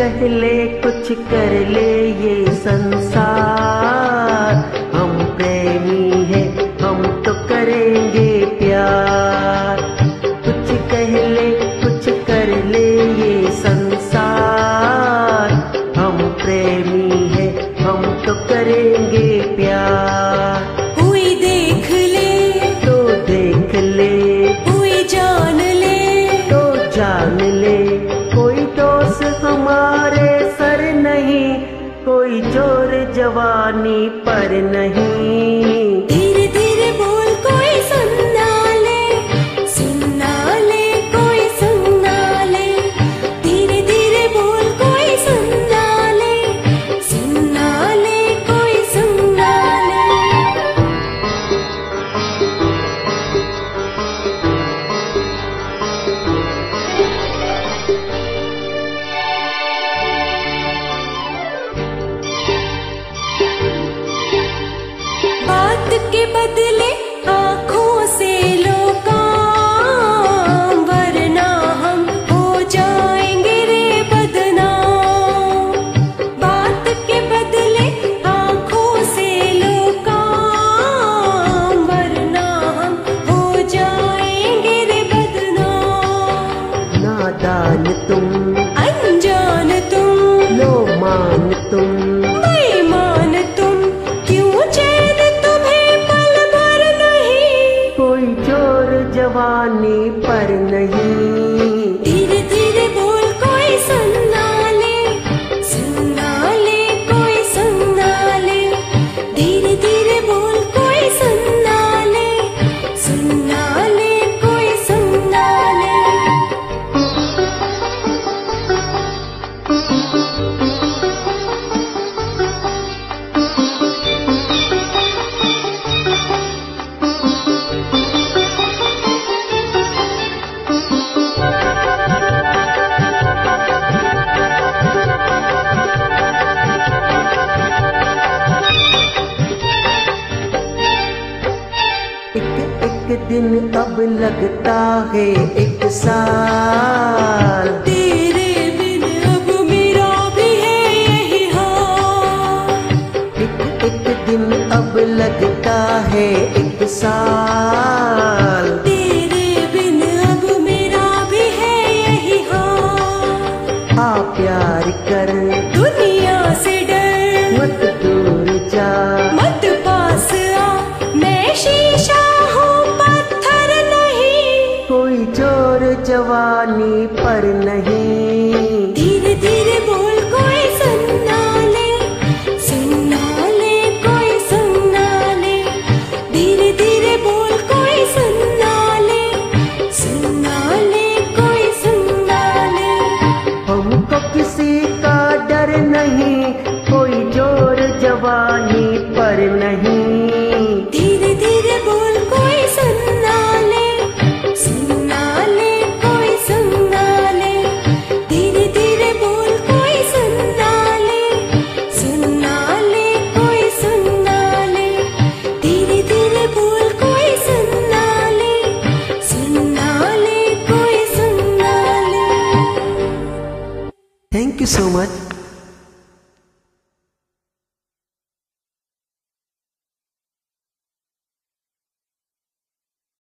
कह ले कुछ कर ले ये संसार। हम प्रेमी हैं हम तो करेंगे पानी पर नहीं। बदले under you. दिल अब लगता है एक साल। कोई पर नहीं। so much.